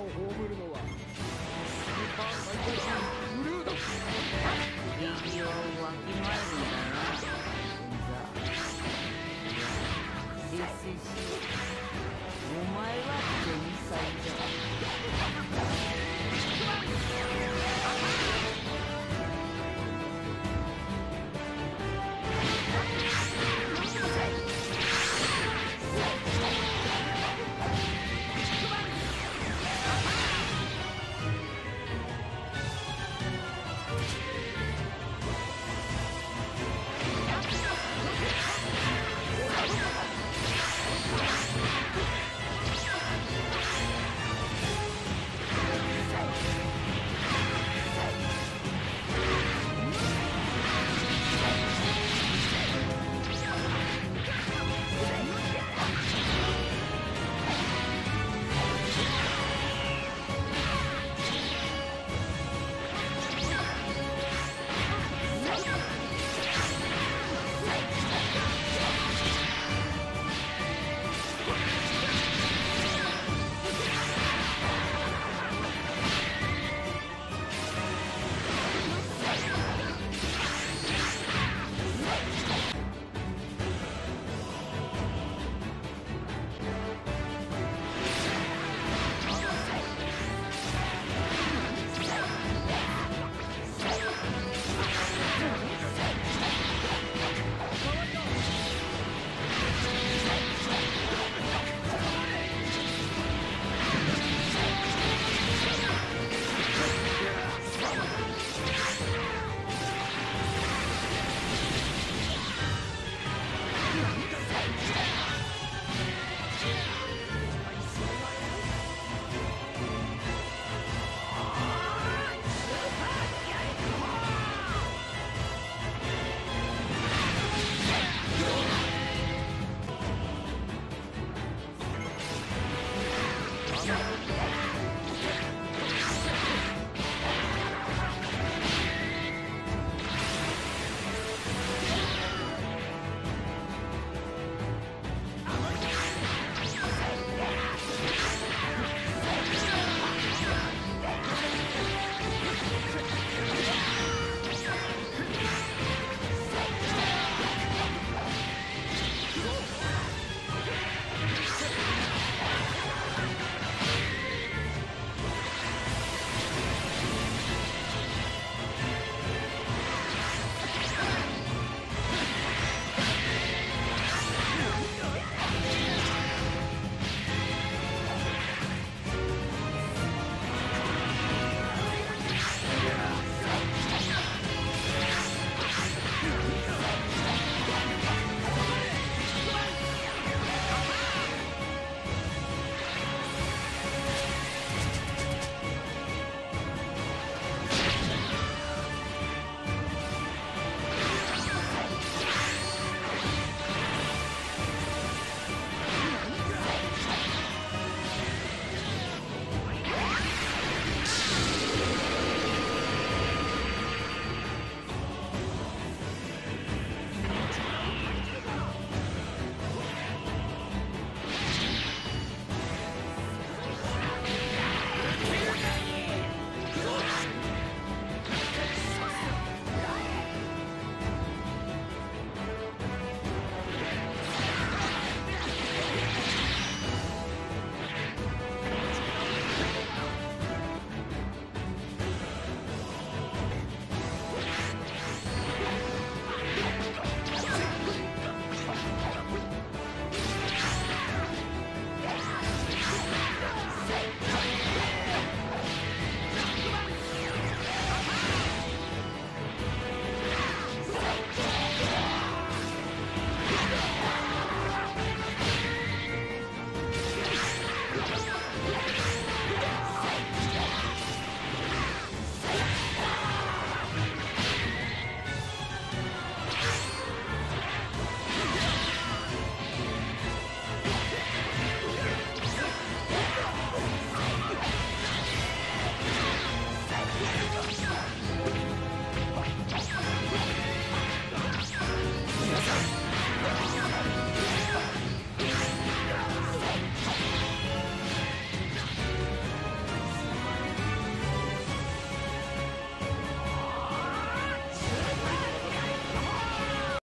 を葬るのはスーパー最高級ブルードッ人形をわきまえるんだな運お前は天才だ。Yeah.